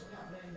Yeah.